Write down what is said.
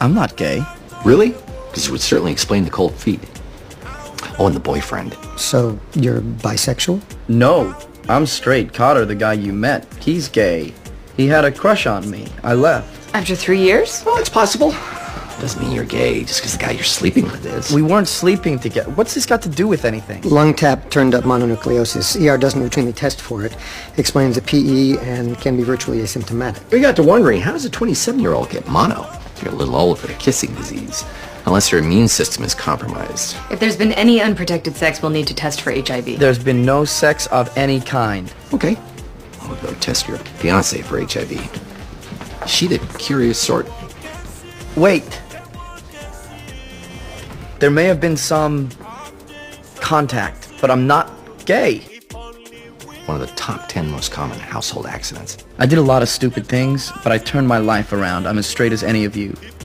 I'm not gay. Really? Because you would certainly explain the cold feet. Oh, and the boyfriend. So, you're bisexual? No, I'm straight. Cotter, the guy you met, he's gay. He had a crush on me. I left. After three years? Well, it's possible. Doesn't mean you're gay just because the guy you're sleeping with is. We weren't sleeping together. What's this got to do with anything? Lung tap turned up mononucleosis. ER doesn't routinely test for it. Explains a PE and can be virtually asymptomatic. We got to wondering, how does a 27-year-old get mono? You're a little old for the kissing disease. Unless your immune system is compromised. If there's been any unprotected sex, we'll need to test for HIV. There's been no sex of any kind. Okay. I'll go test your fiance for HIV. Is she the curious sort? Wait. There may have been some contact, but I'm not gay. One of the top 10 most common household accidents. I did a lot of stupid things, but I turned my life around. I'm as straight as any of you.